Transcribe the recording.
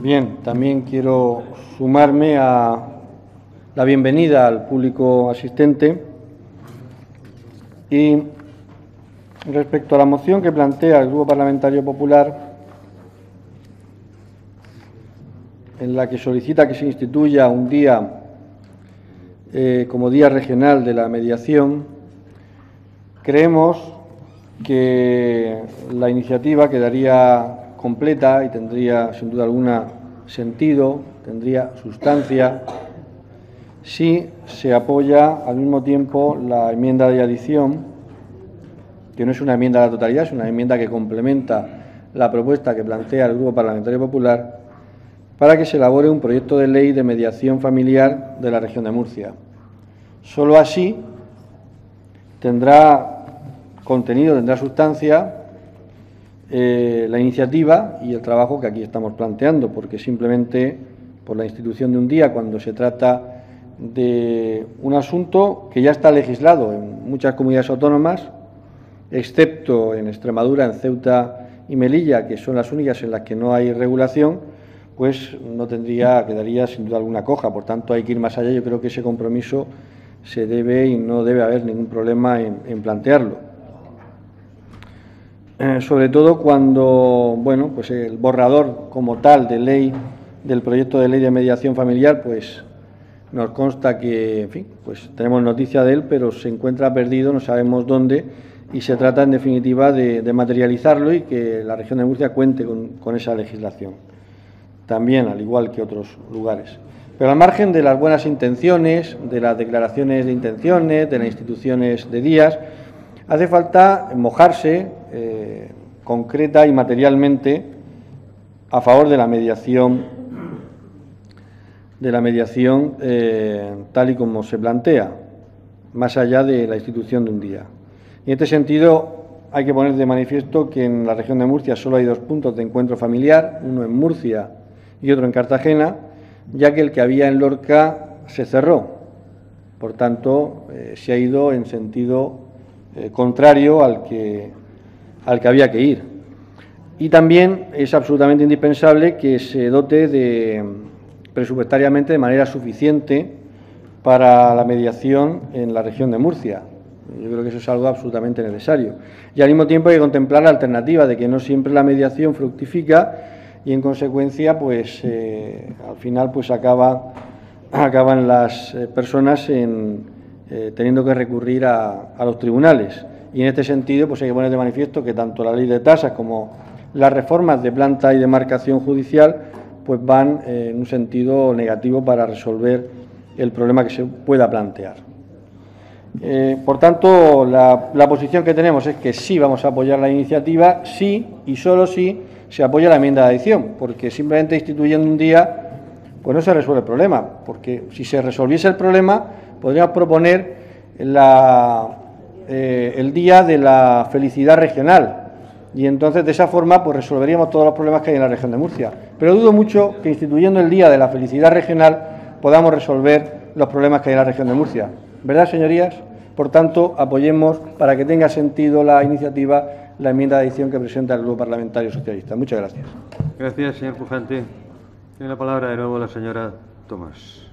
Bien, también quiero sumarme a la bienvenida al público asistente. Y respecto a la moción que plantea el Grupo Parlamentario Popular, en la que solicita que se instituya un día eh, como Día Regional de la Mediación, creemos que la iniciativa quedaría completa y tendría sin duda alguna sentido, tendría sustancia, si se apoya al mismo tiempo la enmienda de adición, que no es una enmienda a la totalidad, es una enmienda que complementa la propuesta que plantea el Grupo Parlamentario Popular para que se elabore un proyecto de ley de mediación familiar de la región de Murcia. Solo así tendrá contenido, tendrá sustancia eh, la iniciativa y el trabajo que aquí estamos planteando, porque simplemente por la institución de un día, cuando se trata de un asunto que ya está legislado en muchas comunidades autónomas, excepto en Extremadura, en Ceuta y Melilla, que son las únicas en las que no hay regulación, pues no tendría, quedaría sin duda alguna coja. Por tanto, hay que ir más allá. Yo creo que ese compromiso se debe y no debe haber ningún problema en plantearlo. Eh, sobre todo cuando, bueno, pues el borrador como tal de ley del proyecto de ley de mediación familiar, pues nos consta que, en fin, pues tenemos noticia de él, pero se encuentra perdido, no sabemos dónde, y se trata en definitiva de, materializarlo y que la región de Murcia cuente con, con esa legislación, también al igual que otros lugares. Pero al margen de las buenas intenciones, de las declaraciones de intenciones, de las instituciones de días, Hace falta mojarse eh, concreta y materialmente a favor de la mediación, de la mediación eh, tal y como se plantea, más allá de la institución de un día. En este sentido hay que poner de manifiesto que en la región de Murcia solo hay dos puntos de encuentro familiar, uno en Murcia y otro en Cartagena, ya que el que había en Lorca se cerró. Por tanto, eh, se ha ido en sentido contrario al que, al que había que ir. Y también es absolutamente indispensable que se dote de, presupuestariamente de manera suficiente para la mediación en la región de Murcia. Yo creo que eso es algo absolutamente necesario. Y al mismo tiempo hay que contemplar la alternativa de que no siempre la mediación fructifica y en consecuencia, pues eh, al final, pues acaba, acaban las eh, personas en, eh, teniendo que recurrir a, los tribunales. Y en este sentido, pues hay que poner de manifiesto que tanto la ley de tasas como las reformas de planta y demarcación judicial pues van eh, en un sentido negativo para resolver el problema que se pueda plantear. Eh, por tanto, la, la, posición que tenemos es que sí vamos a apoyar la iniciativa, sí y solo sí se apoya la enmienda de adición, porque simplemente instituyendo un día pues no se resuelve el problema, porque si se resolviese el problema podríamos proponer eh, el Día de la Felicidad Regional y entonces de esa forma pues resolveríamos todos los problemas que hay en la región de Murcia. Pero dudo mucho que instituyendo el Día de la Felicidad Regional podamos resolver los problemas que hay en la región de Murcia. ¿Verdad, señorías? Por tanto, apoyemos para que tenga sentido la iniciativa la enmienda de edición que presenta el Grupo Parlamentario Socialista. Muchas gracias. Gracias, señor Pujante. Tiene la palabra de nuevo la señora Tomás.